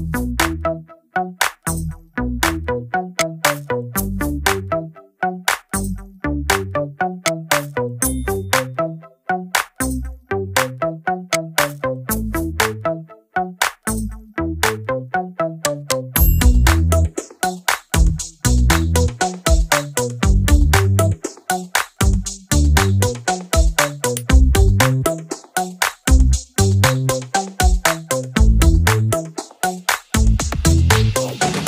Bye. Bye.